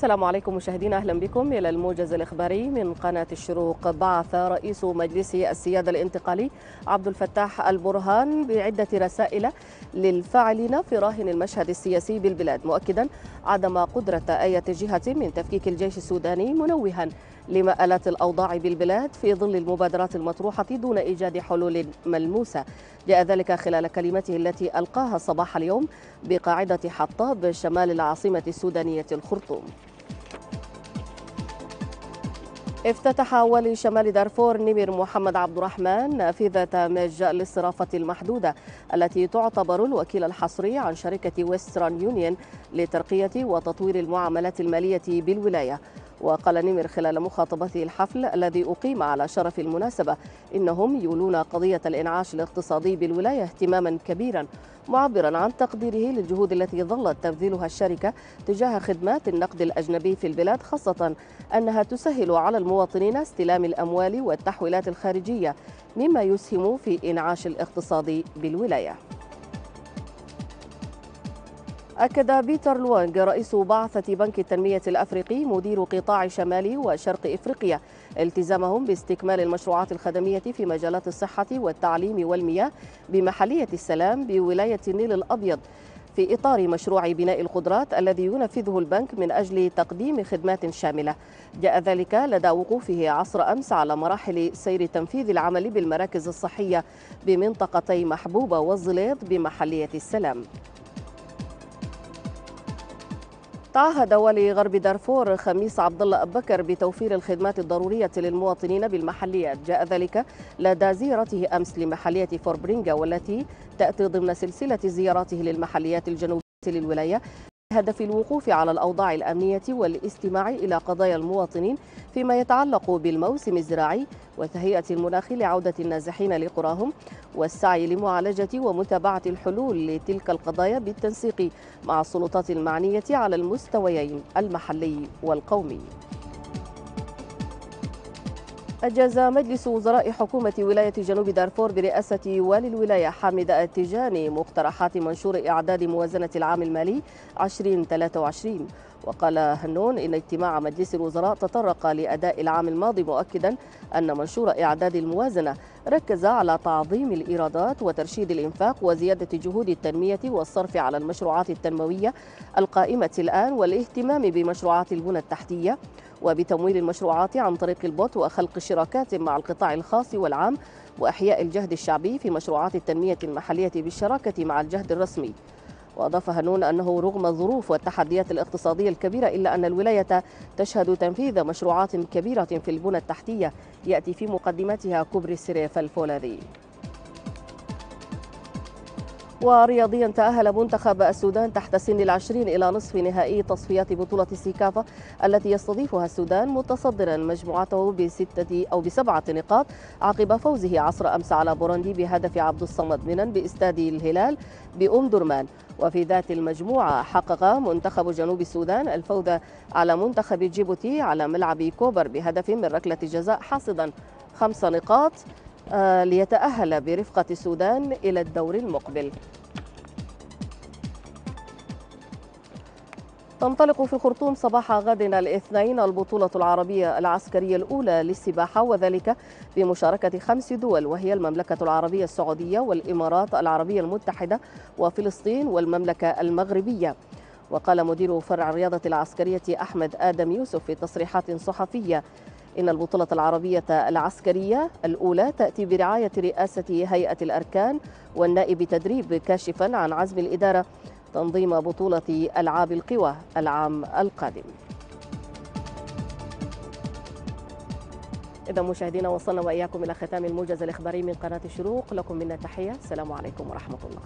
السلام عليكم مشاهدينا أهلا بكم إلى الموجز الإخباري من قناة الشروق. بعث رئيس مجلس السيادة الانتقالي عبد الفتاح البرهان بعدة رسائل للفاعلين في راهن المشهد السياسي بالبلاد. مؤكدا عدم قدرة أي جهة من تفكيك الجيش السوداني منوها لمآلات الأوضاع بالبلاد في ظل المبادرات المطروحة دون إيجاد حلول ملموسة. جاء ذلك خلال كلمته التي ألقاها صباح اليوم بقاعدة حطاب شمال العاصمة السودانية الخرطوم. افتتح ولي شمال دارفور نمر محمد عبد الرحمن نافذة تامج للصرافة المحدودة التي تعتبر الوكيل الحصري عن شركة ويسترن يونيون لترقية وتطوير المعاملات المالية بالولاية. وقال نمر خلال مخاطبته الحفل الذي أقيم على شرف المناسبة. إنهم يولون قضية الإنعاش الاقتصادي بالولاية اهتماما كبيرا معبرا عن تقديره للجهود التي ظلت تبذلها الشركة تجاه خدمات النقد الأجنبي في البلاد خاصة أنها تسهل على المواطنين استلام الأموال والتحويلات الخارجية مما يسهم في إنعاش الاقتصاد بالولاية. أكد بيتر لوانغ رئيس بعثة بنك التنمية الأفريقي مدير قطاع شمال وشرق إفريقيا. التزامهم باستكمال المشروعات الخدمية في مجالات الصحة والتعليم والمياه بمحلية السلام بولاية النيل الأبيض. في إطار مشروع بناء القدرات الذي ينفذه البنك من أجل تقديم خدمات شاملة. جاء ذلك لدى وقوفه عصر أمس على مراحل سير تنفيذ العمل بالمراكز الصحية بمنطقتي محبوبة والزليط بمحلية السلام. تعهد ولي غرب دارفور خميس عبد الله بكر بتوفير الخدمات الضرورية للمواطنين بالمحليات. جاء ذلك لدى زيارته أمس لمحلية فوربرينغا والتي تأتي ضمن سلسلة زياراته للمحليات الجنوبية للولاية. بهدف الوقوف على الأوضاع الأمنية والاستماع إلى قضايا المواطنين فيما يتعلق بالموسم الزراعي وتهيئة المناخ لعودة النازحين لقراهم والسعي لمعالجة ومتابعة الحلول لتلك القضايا بالتنسيق مع السلطات المعنية على المستويين المحلي والقومي. أجاز مجلس وزراء حكومة ولاية جنوب دارفور برئاسة والي الولاية حامد التجاني مقترحات منشور إعداد موازنة العام المالي 2023 وقال هنون إن اجتماع مجلس الوزراء تطرق لأداء العام الماضي مؤكدا أن منشور إعداد الموازنة ركز على تعظيم الإيرادات وترشيد الإنفاق وزيادة جهود التنمية والصرف على المشروعات التنموية القائمة الآن والاهتمام بمشروعات البنى التحتية وبتمويل المشروعات عن طريق ال BOT وخلق شراكات مع القطاع الخاص والعام وإحياء الجهد الشعبي في مشروعات التنمية المحلية بالشراكة مع الجهد الرسمي. وأضاف هنون أنه رغم الظروف والتحديات الاقتصادية الكبيرة إلا أن الولاية تشهد تنفيذ مشروعات كبيرة في البنى التحتية يأتي في مقدمتها كوبري السريف الفولاذي ورياضيا تأهل منتخب السودان تحت سن العشرين إلى نصف نهائي تصفيات بطولة السيكافا التي يستضيفها السودان متصدرا مجموعته بستة أو بسبعة نقاط عقب فوزه عصر أمس على بوروندي بهدف عبد الصمد منن بإستاد الهلال بأم درمان. وفي ذات المجموعة حقق منتخب جنوب السودان الفوز على منتخب جيبوتي على ملعب كوبر بهدف من ركلة جزاء حاصدا خمس نقاط. ليتأهل برفقة السودان إلى الدور المقبل. تنطلق في الخرطوم صباح غد الاثنين البطولة العربية العسكرية الأولى للسباحة وذلك بمشاركة خمس دول وهي المملكة العربية السعودية والإمارات العربية المتحدة وفلسطين والمملكة المغربية. وقال مدير فرع الرياضة العسكرية أحمد آدم يوسف في تصريحات صحفية إن البطولة العربية العسكرية الأولى تأتي برعاية رئاسة هيئة الأركان والنائب تدريب كاشفا عن عزم الإدارة تنظيم بطولة ألعاب القوى العام القادم. إذا مشاهدينا وصلنا وإياكم إلى ختام الموجز الإخباري من قناة الشروق. لكم منا تحية. السلام عليكم ورحمة الله.